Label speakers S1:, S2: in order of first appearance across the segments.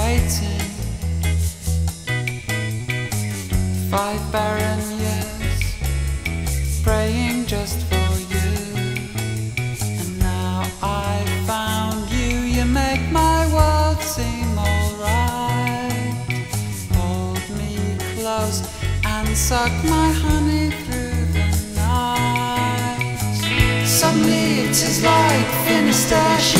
S1: waiting. Five barren years Praying just for you. And now I've found you. You make my world seem alright. Hold me close And suck my honey through the night. Suddenly it is like Finistere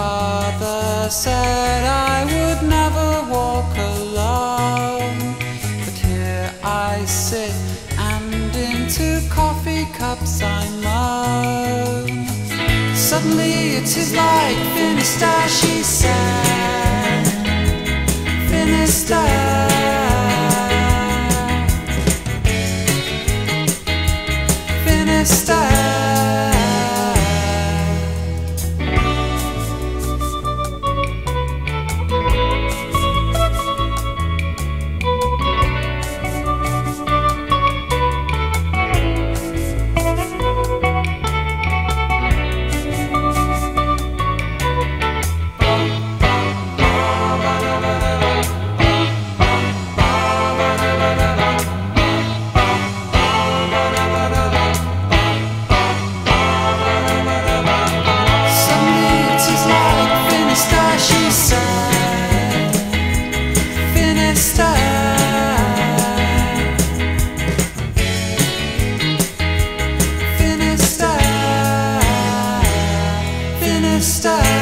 S1: father said I would never walk alone. But here I sit and into coffee cups I moan. Suddenly it is like Finistere, she said Finistere Finistere stop.